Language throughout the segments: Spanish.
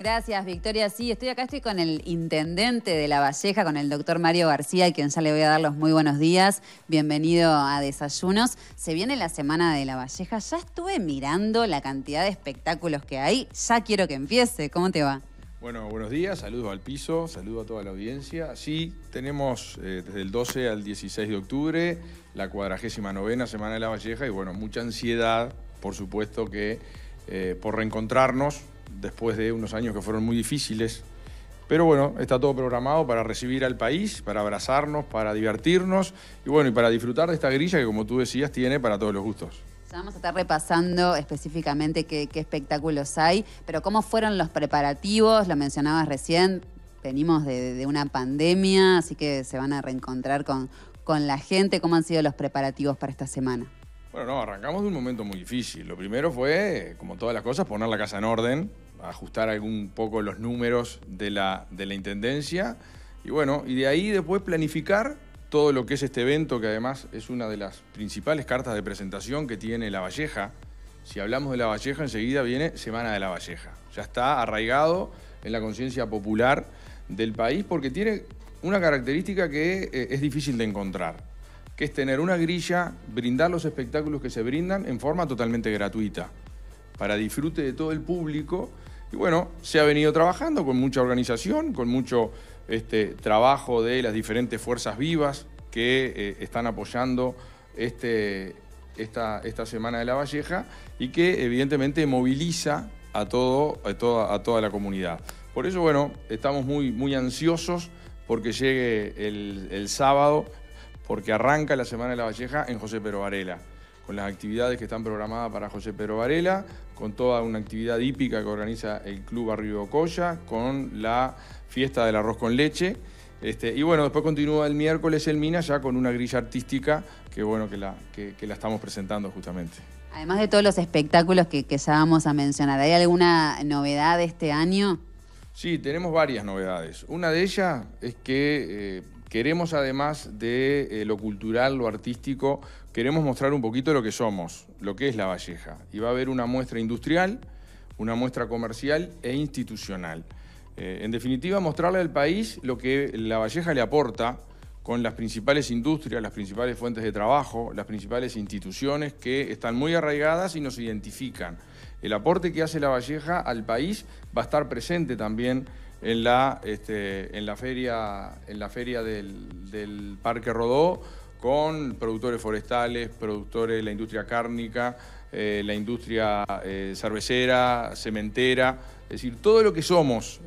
Gracias, Victoria. Sí, estoy acá, estoy con el intendente de La Valleja, con el doctor Mario García, a quien ya le voy a dar los muy buenos días. Bienvenido a Desayunos. Se viene la semana de La Valleja. Ya estuve mirando la cantidad de espectáculos que hay. Ya quiero que empiece. ¿Cómo te va? Bueno, buenos días, saludos al piso, saludo a toda la audiencia. Sí, tenemos eh, desde el 12 al 16 de octubre la cuadragésima novena Semana de la Valleja y bueno, mucha ansiedad, por supuesto que eh, por reencontrarnos después de unos años que fueron muy difíciles. Pero bueno, está todo programado para recibir al país, para abrazarnos, para divertirnos y bueno, y para disfrutar de esta grilla que como tú decías tiene para todos los gustos. Vamos a estar repasando específicamente qué, espectáculos hay, pero cómo fueron los preparativos, lo mencionabas recién, venimos de, una pandemia, así que se van a reencontrar con, con la gente, cómo han sido los preparativos para esta semana. Bueno, no, arrancamos de un momento muy difícil. Lo primero fue, como todas las cosas, poner la casa en orden, ajustar algún poco los números de la, de la Intendencia y bueno, y de ahí después planificar todo lo que es este evento, que además es una de las principales cartas de presentación que tiene La Valleja. Si hablamos de La Valleja, enseguida viene Semana de La Valleja. Ya está arraigado en la conciencia popular del país porque tiene una característica que eh, es difícil de encontrar que es tener una grilla, brindar los espectáculos que se brindan en forma totalmente gratuita, para disfrute de todo el público. Y bueno, se ha venido trabajando con mucha organización, con mucho este, trabajo de las diferentes fuerzas vivas que eh, están apoyando este, esta, Semana de la Valleja y que evidentemente moviliza a toda la comunidad. Por eso, bueno, estamos muy, muy ansiosos porque llegue el, el sábado porque arranca la Semana de la Valleja en José Pero Varela, con las actividades que están programadas para José Pero Varela, con toda una actividad hípica que organiza el Club Barrio Ocoya, con la fiesta del arroz con leche. Este, y bueno, después continúa el miércoles el Mina ya con una grilla artística que bueno que la, que, la estamos presentando justamente. Además de todos los espectáculos que, ya vamos a mencionar, ¿hay alguna novedad este año? Sí, tenemos varias novedades. Una de ellas es que eh, queremos, además de eh, lo cultural, lo artístico, queremos mostrar un poquito lo que somos, lo que es La Valleja. Y va a haber una muestra industrial, una muestra comercial e institucional. Eh, en definitiva, mostrarle al país lo que La Valleja le aporta con las principales industrias, las principales fuentes de trabajo, las principales instituciones que están muy arraigadas y nos identifican. El aporte que hace La Valleja al país va a estar presente también en la, este, en la feria, en la feria del, Parque Rodó con productores forestales, productores de la industria cárnica, eh, la industria eh, cervecera, cementera, es decir, todo lo que somos,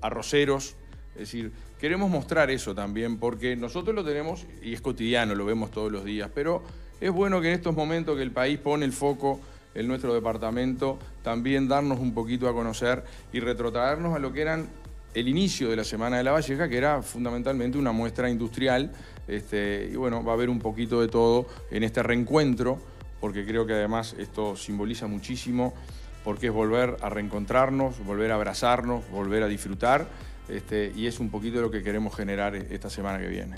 arroceros, es decir, queremos mostrar eso también porque nosotros lo tenemos y es cotidiano, lo vemos todos los días, pero es bueno que en estos momentos que el país pone el foco en nuestro departamento, también darnos un poquito a conocer y retrotraernos a lo que eran el inicio de la Semana de la Valleja, que era fundamentalmente una muestra industrial. Este, y bueno, va a haber un poquito de todo en este reencuentro, porque creo que además esto simboliza muchísimo, porque es volver a reencontrarnos, volver a abrazarnos, volver a disfrutar, este, y es un poquito lo que queremos generar esta semana que viene.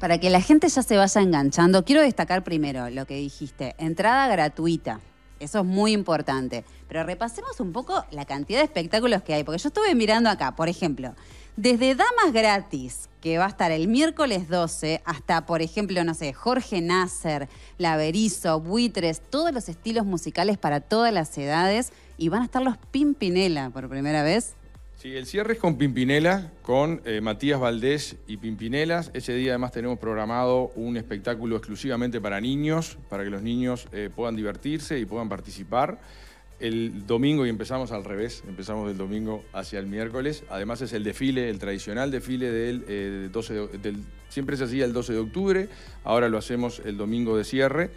Para que la gente ya se vaya enganchando, quiero destacar primero lo que dijiste, entrada gratuita. Eso es muy importante. Pero repasemos un poco la cantidad de espectáculos que hay, porque yo estuve mirando acá, por ejemplo, desde Damas Gratis, que va a estar el miércoles 12, hasta, por ejemplo, no sé, Jorge Nasser, Laverizo, Buitres, todos los estilos musicales para todas las edades, y van a estar los Pimpinela por primera vez. Sí, el cierre es con Pimpinela, con eh, Matías Valdés y Pimpinelas. Ese día además tenemos programado un espectáculo exclusivamente para niños, para que los niños eh, puedan divertirse y puedan participar. El domingo, y empezamos al revés, empezamos del domingo hacia el miércoles. Además es el desfile, el tradicional desfile del 12 eh, del, siempre se hacía el 12 de octubre, ahora lo hacemos el domingo de cierre.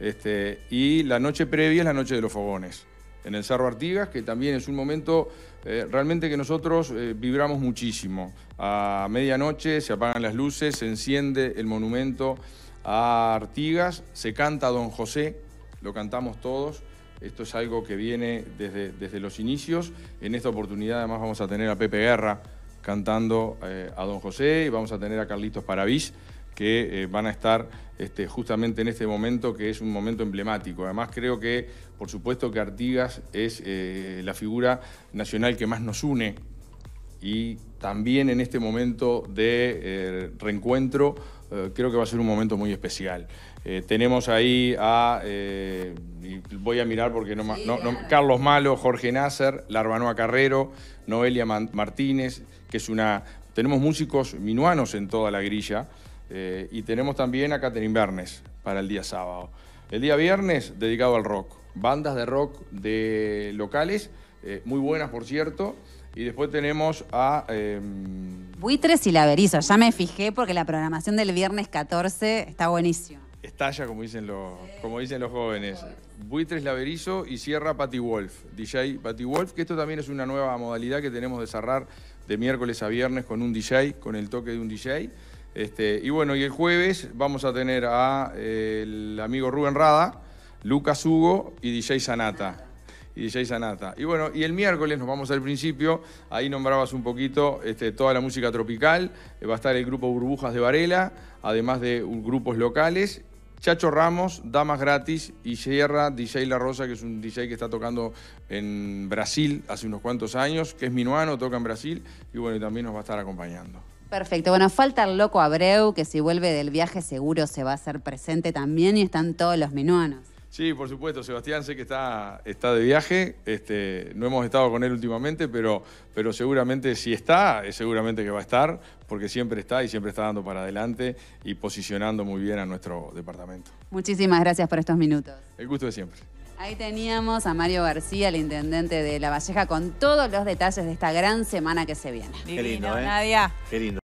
Este, y la noche previa es la noche de los fogones en el Cerro Artigas, que también es un momento eh, realmente que nosotros eh, vibramos muchísimo. A medianoche se apagan las luces, se enciende el monumento a Artigas, se canta Don José, lo cantamos todos. Esto es algo que viene desde, desde los inicios. En esta oportunidad además vamos a tener a Pepe Guerra cantando eh, a Don José y vamos a tener a Carlitos Paravís que eh, van a estar este, justamente en este momento, que es un momento emblemático. Además, creo que, por supuesto, que Artigas es eh, la figura nacional que más nos une y también en este momento de eh, reencuentro creo que va a ser un momento muy especial. tenemos ahí a, voy a mirar porque no, Carlos Malo, Jorge Nasser, Larbanoa Carrero, Noelia Martínez, que es una... Tenemos músicos minuanos en toda la grilla, eh, y tenemos también a Catherine Bernes para el día sábado. El día viernes dedicado al rock. Bandas de rock de locales, eh, muy buenas por cierto. Y después tenemos a... Em, Buitres y Laberizo. Ya me fijé porque la programación del viernes 14 está buenísima. Estalla, como dicen los, como dicen los jóvenes. Buitres Laberizo y cierra Patty Wolf, DJ Patty Wolf, que esto también es una nueva modalidad que tenemos de cerrar de miércoles a viernes con un DJ, con el toque de un DJ. Este, y bueno, y el jueves vamos a tener a el amigo Rubén Rada, Lucas Hugo y DJ Sanata. Y DJ Sanata. Y bueno, y el miércoles nos vamos al principio, ahí nombrabas un poquito este, toda la música tropical, eh, va a estar el grupo Burbujas de Varela, además de grupos locales, Chacho Ramos, Damas Gratis y Sierra, DJ La Rosa, que es un DJ que está tocando en Brasil hace unos cuantos años, que es minuano, toca en Brasil y bueno, también nos va a estar acompañando. Perfecto. Bueno, falta el loco Abreu, que si vuelve del viaje seguro se va a hacer presente también y están todos los minuanos. Sí, por supuesto. Sebastián sé que está, está de viaje. Este, no hemos estado con él últimamente, pero, pero seguramente si está, seguramente que va a estar, porque siempre está y siempre está dando para adelante y posicionando muy bien a nuestro departamento. Muchísimas gracias por estos minutos. El gusto de siempre. Ahí teníamos a Mario García, el intendente de La Valleja, con todos los detalles de esta gran semana que se viene. Qué lindo, ¿eh? Nadia. Qué lindo.